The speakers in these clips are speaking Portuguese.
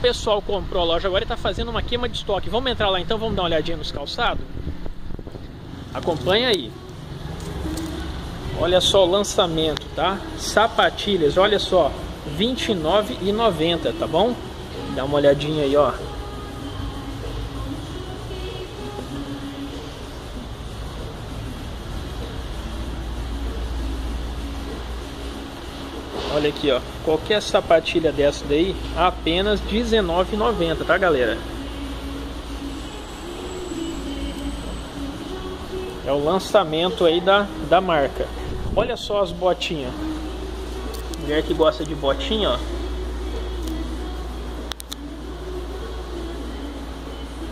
pessoal comprou a loja agora está fazendo uma queima de estoque. Vamos entrar lá então, vamos dar uma olhadinha nos calçados? Acompanha aí. Olha só o lançamento, tá? Sapatilhas, olha só, R$ 29,90, tá bom? Dá uma olhadinha aí, ó. Olha aqui, ó. Qualquer sapatilha dessa daí, apenas R$19,90, tá, galera? É o lançamento aí da, da marca. Olha só as botinhas. Mulher que gosta de botinha, ó.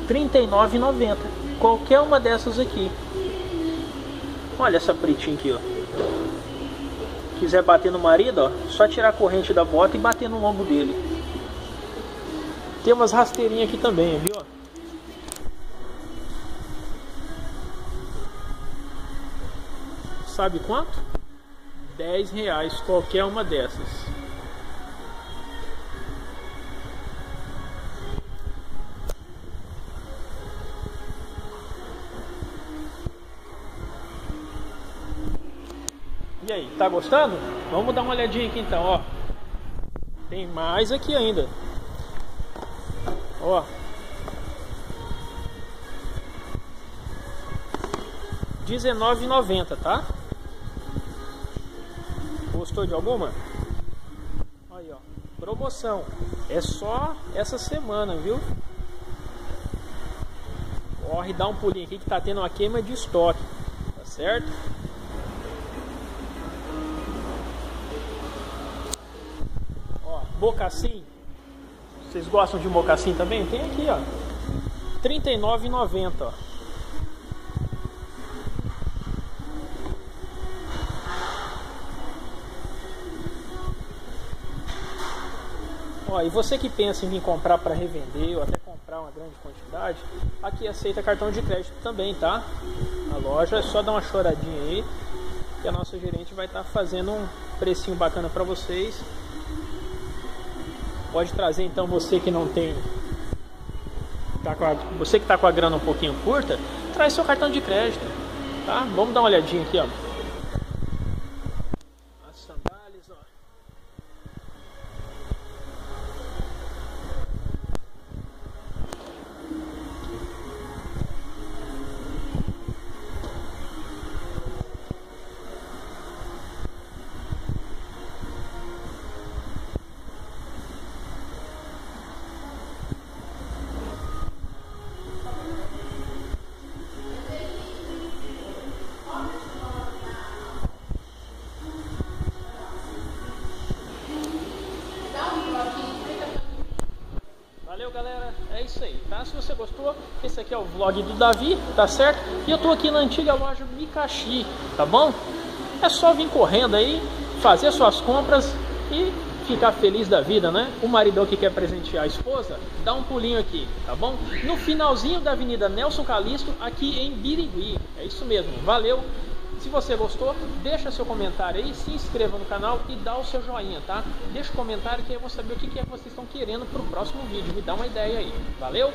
R$39,90. Qualquer uma dessas aqui. Olha essa pretinha aqui, ó quiser bater no marido, ó, só tirar a corrente da bota e bater no lombo dele. Tem umas rasteirinhas aqui também, viu? Sabe quanto? 10 reais qualquer uma dessas. E aí, tá gostando? Vamos dar uma olhadinha aqui então, ó. Tem mais aqui ainda. Ó. R$19,90, tá? Gostou de alguma? Aí, ó. Promoção. É só essa semana, viu? Corre, dá um pulinho aqui que tá tendo uma queima de estoque. Tá certo? Mocassim. Vocês gostam de mocassim também? Tem aqui, ó. R$ 39,90, ó. Ó, e você que pensa em vir comprar para revender ou até comprar uma grande quantidade, aqui aceita cartão de crédito também, tá? A loja é só dar uma choradinha aí que a nossa gerente vai estar tá fazendo um precinho bacana para vocês Pode trazer então você que não tem. Tá a, você que está com a grana um pouquinho curta, traz seu cartão de crédito. Tá? Vamos dar uma olhadinha aqui, ó. galera, é isso aí, tá? Se você gostou, esse aqui é o vlog do Davi, tá certo? E eu tô aqui na antiga loja Mikashi, tá bom? É só vir correndo aí, fazer suas compras e ficar feliz da vida, né? O maridão que quer presentear a esposa, dá um pulinho aqui, tá bom? No finalzinho da Avenida Nelson Calisto, aqui em Birigui. É isso mesmo, valeu! Se você gostou, deixa seu comentário aí, se inscreva no canal e dá o seu joinha, tá? Deixa o comentário que eu vou saber o que é que vocês estão querendo para o próximo vídeo. Me dá uma ideia aí. Valeu?